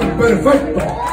perfecto.